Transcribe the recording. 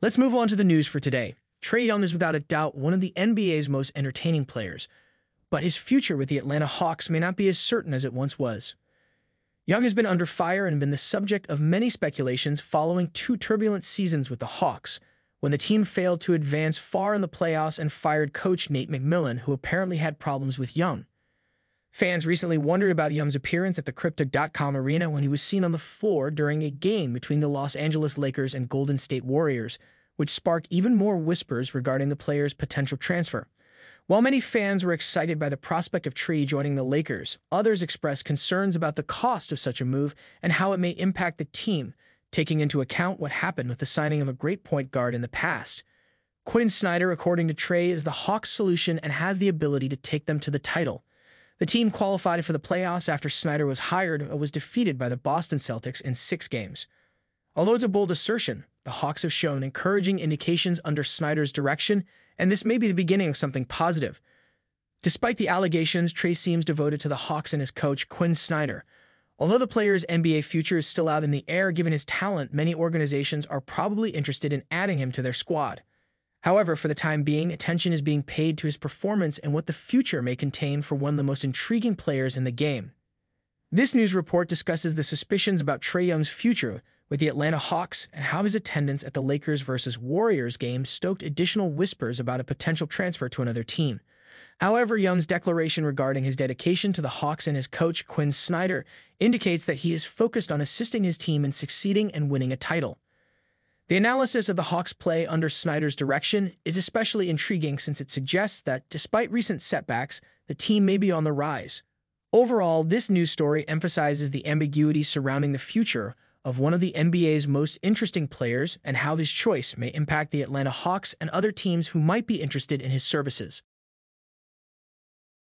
Let's move on to the news for today. Trae Young is without a doubt one of the NBA's most entertaining players, but his future with the Atlanta Hawks may not be as certain as it once was. Young has been under fire and been the subject of many speculations following two turbulent seasons with the Hawks, when the team failed to advance far in the playoffs and fired coach Nate McMillan, who apparently had problems with Young. Fans recently wondered about Young's appearance at the Crypto.com arena when he was seen on the floor during a game between the Los Angeles Lakers and Golden State Warriors, which sparked even more whispers regarding the player's potential transfer. While many fans were excited by the prospect of Trae joining the Lakers, others expressed concerns about the cost of such a move and how it may impact the team, taking into account what happened with the signing of a great point guard in the past. Quin Snyder, according to Trae, is the Hawks' solution and has the ability to take them to the title. The team qualified for the playoffs after Snyder was hired but was defeated by the Boston Celtics in six games. Although it's a bold assertion, the Hawks have shown encouraging indications under Snyder's direction, and this may be the beginning of something positive. Despite the allegations, Trae seems devoted to the Hawks and his coach, Quin Snyder. Although the player's NBA future is still out in the air given his talent, many organizations are probably interested in adding him to their squad. However, for the time being, attention is being paid to his performance and what the future may contain for one of the most intriguing players in the game. This news report discusses the suspicions about Trae Young's future with the Atlanta Hawks and how his attendance at the Lakers versus Warriors game stoked additional whispers about a potential transfer to another team. However, Young's declaration regarding his dedication to the Hawks and his coach, Quin Snyder, indicates that he is focused on assisting his team in succeeding and winning a title. The analysis of the Hawks' play under Snyder's direction is especially intriguing since it suggests that, despite recent setbacks, the team may be on the rise. Overall, this news story emphasizes the ambiguity surrounding the future of one of the NBA's most interesting players and how this choice may impact the Atlanta Hawks and other teams who might be interested in his services.